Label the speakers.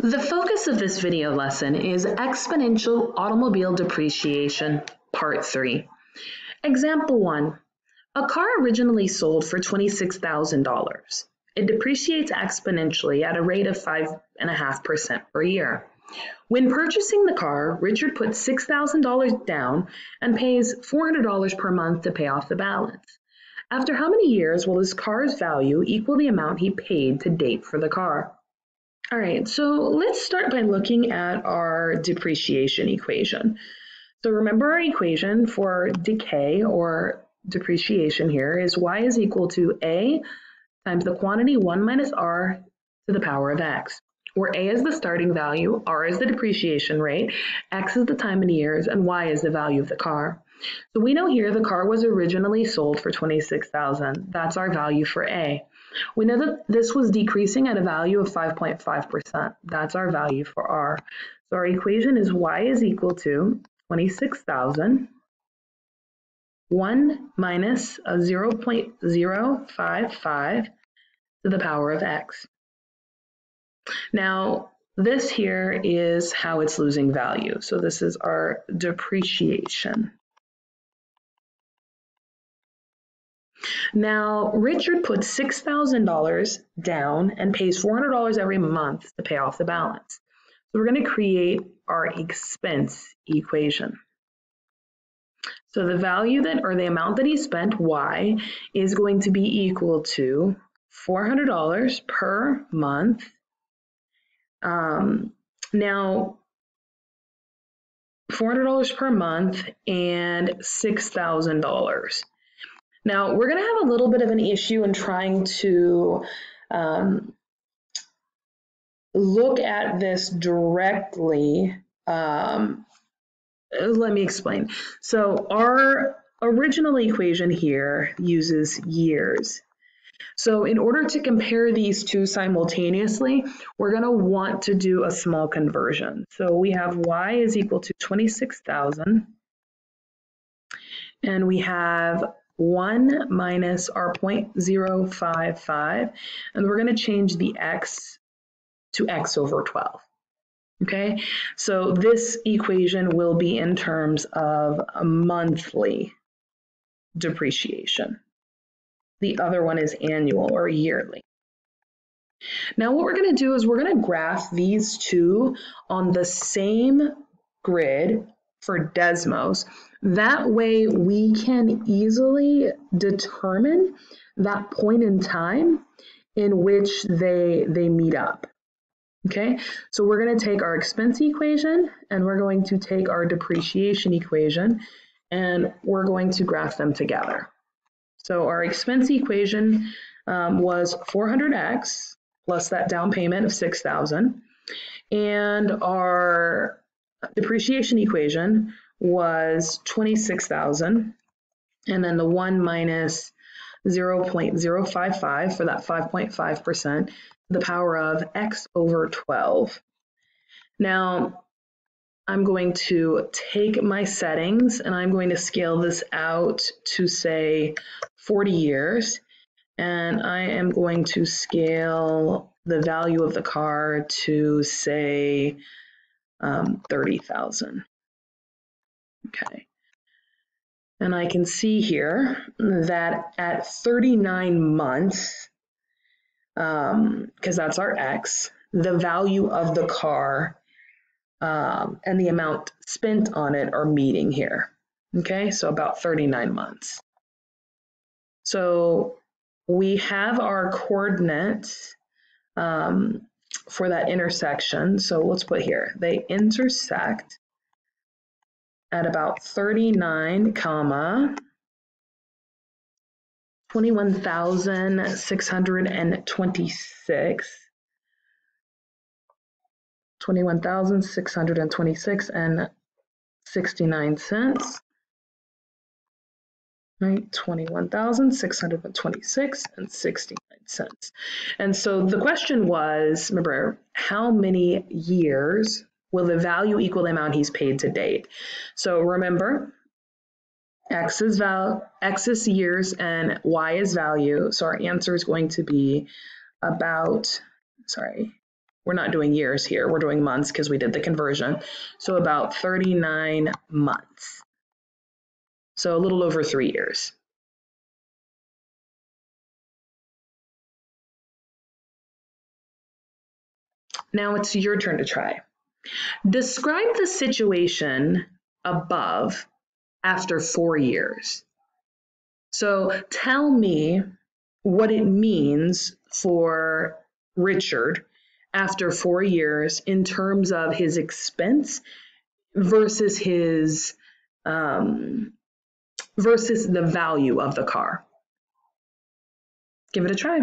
Speaker 1: The focus of this video lesson is exponential automobile depreciation, part three. Example one, a car originally sold for $26,000. It depreciates exponentially at a rate of 5.5% per year. When purchasing the car, Richard puts $6,000 down and pays $400 per month to pay off the balance. After how many years will his car's value equal the amount he paid to date for the car? All right, so let's start by looking at our depreciation equation. So remember our equation for decay or depreciation here is y is equal to a times the quantity 1 minus r to the power of x, where a is the starting value, r is the depreciation rate, x is the time in years, and y is the value of the car. So we know here the car was originally sold for 26,000. That's our value for a. We know that this was decreasing at a value of 5.5%. That's our value for R. So our equation is y is equal to 26,000 1 minus a 0.055 to the power of x. Now, this here is how it's losing value. So this is our depreciation. Now, Richard puts $6,000 down and pays $400 every month to pay off the balance. So we're going to create our expense equation. So the value that, or the amount that he spent, Y, is going to be equal to $400 per month. Um, now, $400 per month and $6,000. Now, we're going to have a little bit of an issue in trying to um, look at this directly. Um, let me explain. So our original equation here uses years. So in order to compare these two simultaneously, we're going to want to do a small conversion. So we have y is equal to 26,000. And we have 1 minus our 0.055, and we're going to change the x to x over 12. Okay, so this equation will be in terms of a monthly depreciation. The other one is annual or yearly. Now what we're going to do is we're going to graph these two on the same grid for Desmos. That way we can easily determine that point in time in which they, they meet up. Okay, so we're going to take our expense equation and we're going to take our depreciation equation and we're going to graph them together. So our expense equation um, was 400x plus that down payment of 6,000 and our depreciation equation was 26,000 and then the 1 minus 0.055 for that 5.5%, the power of x over 12. Now, I'm going to take my settings and I'm going to scale this out to say 40 years. And I am going to scale the value of the car to say um, 30,000. Okay. And I can see here that at 39 months, because um, that's our X, the value of the car um, and the amount spent on it are meeting here. Okay, so about 39 months. So we have our coordinates um, for that intersection. So let's put here, they intersect at about 39 comma 21,626 21,626 and 69 cents. Right? 21,626 and 69 cents. And so the question was remember how many years will the value equal the amount he's paid to date? So remember, X is val X is years and Y is value. So our answer is going to be about, sorry, we're not doing years here, we're doing months because we did the conversion. So about 39 months. So a little over three years. Now it's your turn to try. Describe the situation above after four years. So tell me what it means for Richard after four years in terms of his expense versus his um, versus the value of the car. Give it a try.